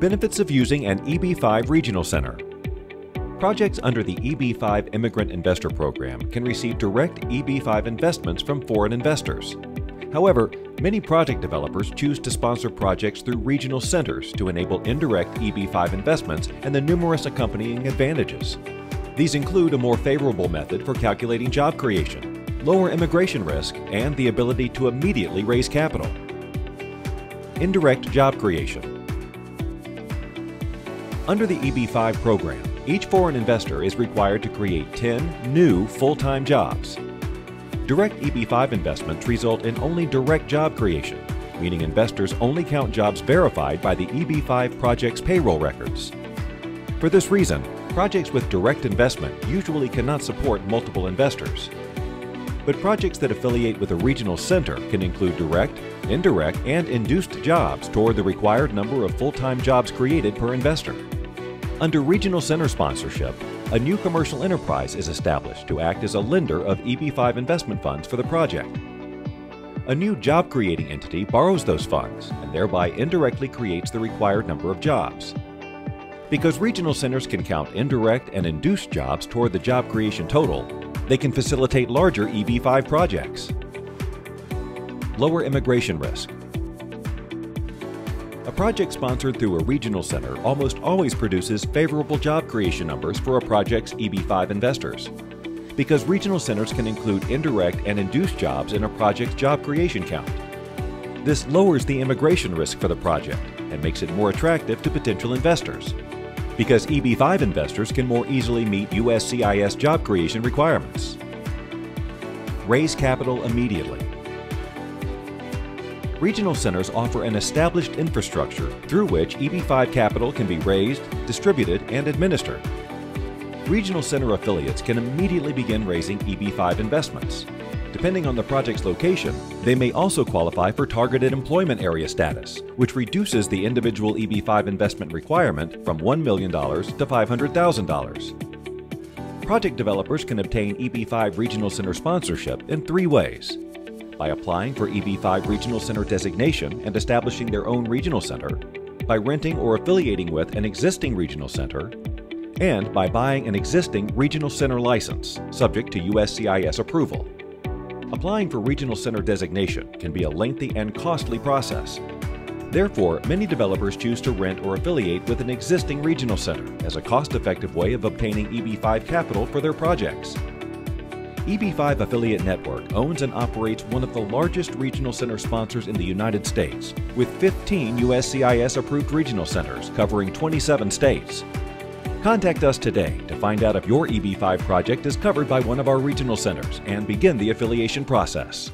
Benefits of using an EB5 Regional Center. Projects under the EB5 Immigrant Investor Program can receive direct EB5 investments from foreign investors. However, many project developers choose to sponsor projects through regional centers to enable indirect EB5 investments and the numerous accompanying advantages. These include a more favorable method for calculating job creation, lower immigration risk, and the ability to immediately raise capital. Indirect job creation. Under the EB5 program, each foreign investor is required to create 10 new full-time jobs. Direct EB5 investments result in only direct job creation, meaning investors only count jobs verified by the EB5 project's payroll records. For this reason, projects with direct investment usually cannot support multiple investors. But projects that affiliate with a regional center can include direct, indirect, and induced jobs toward the required number of full-time jobs created per investor. Under regional center sponsorship, a new commercial enterprise is established to act as a lender of EB5 investment funds for the project. A new job creating entity borrows those funds and thereby indirectly creates the required number of jobs. Because regional centers can count indirect and induced jobs toward the job creation total, they can facilitate larger EB5 projects. Lower immigration risk. A project sponsored through a regional center almost always produces favorable job creation numbers for a project's EB5 investors. Because regional centers can include indirect and induced jobs in a project's job creation count. This lowers the immigration risk for the project and makes it more attractive to potential investors. Because EB5 investors can more easily meet USCIS job creation requirements. Raise capital immediately. Regional centers offer an established infrastructure through which EB5 capital can be raised, distributed, and administered. Regional center affiliates can immediately begin raising EB5 investments. Depending on the project's location, they may also qualify for targeted employment area status, which reduces the individual EB5 investment requirement from $1 million to $500,000. Project developers can obtain EB5 Regional Center sponsorship in three ways by applying for EB5 Regional Center designation and establishing their own regional center, by renting or affiliating with an existing regional center, and by buying an existing regional center license, subject to USCIS approval. Applying for regional center designation can be a lengthy and costly process. Therefore, many developers choose to rent or affiliate with an existing regional center as a cost-effective way of obtaining EB5 capital for their projects. EB5 Affiliate Network owns and operates one of the largest regional center sponsors in the United States, with 15 USCIS approved regional centers covering 27 states. Contact us today to find out if your EB5 project is covered by one of our regional centers and begin the affiliation process.